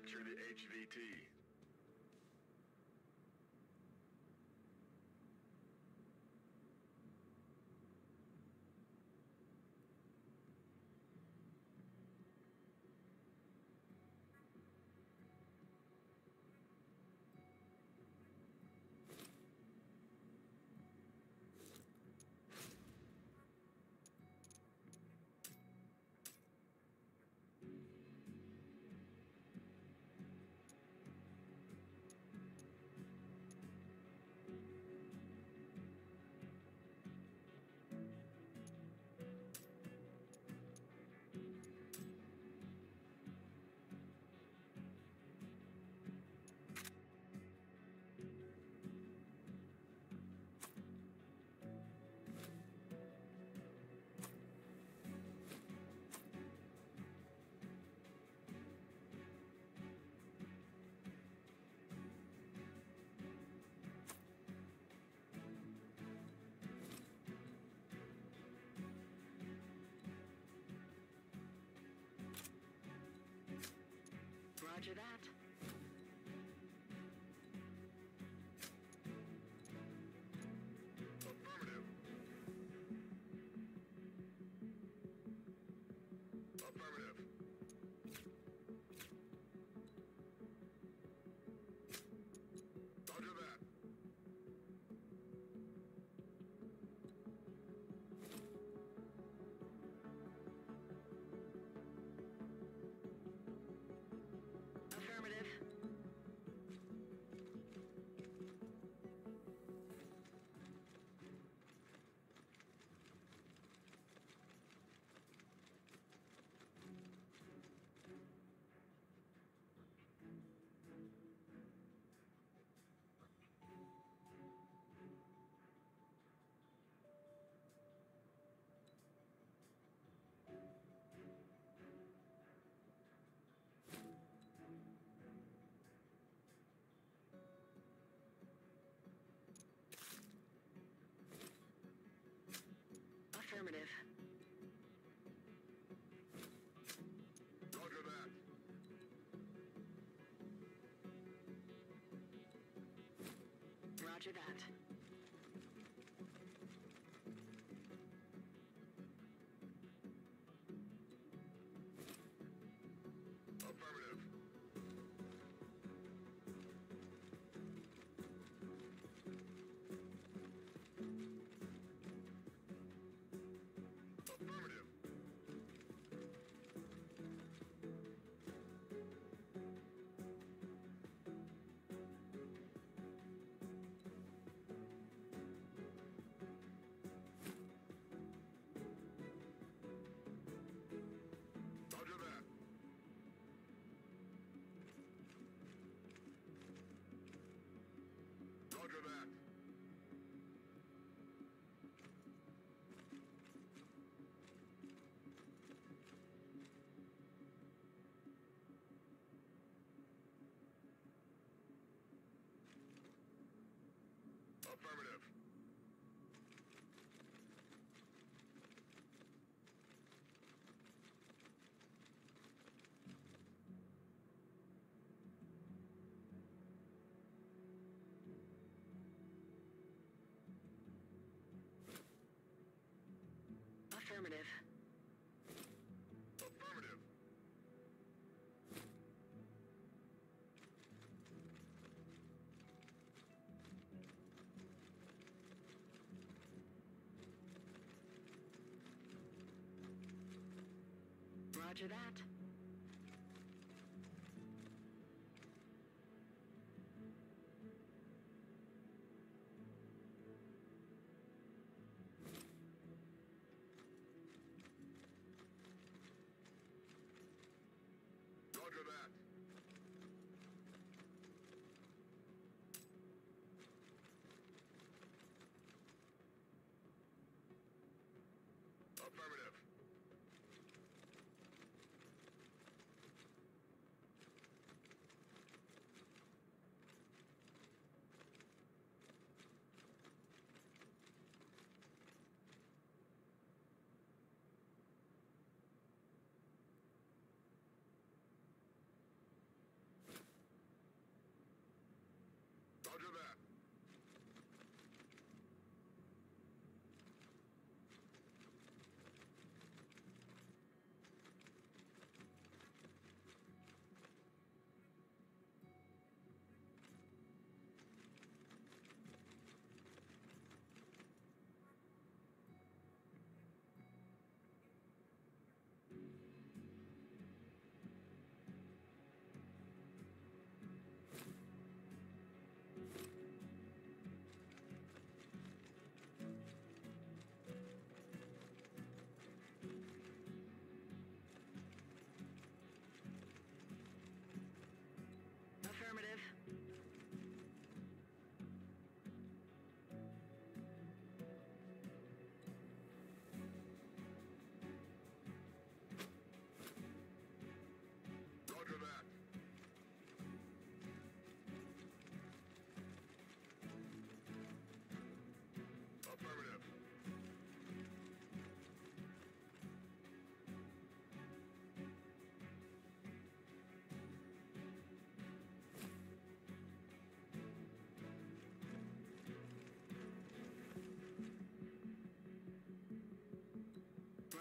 capture the HVT. Roger that. Roger that. Affirmative. Affirmative. Roger that.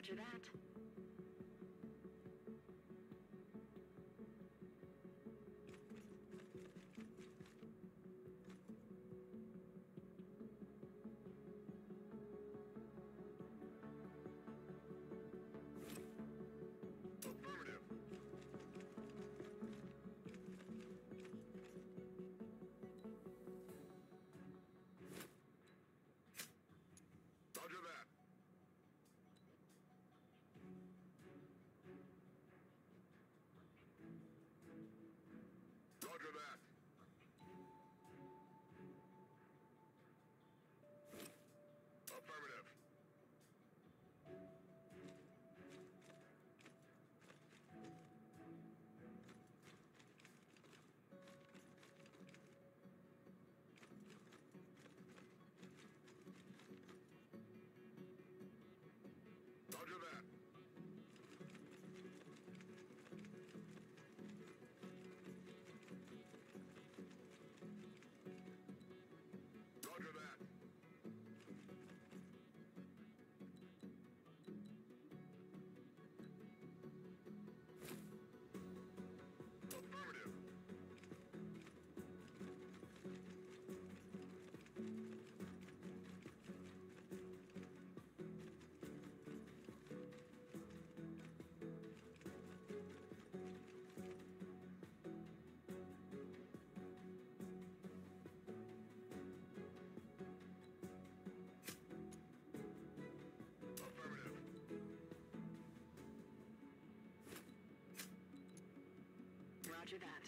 Roger that. Roger that.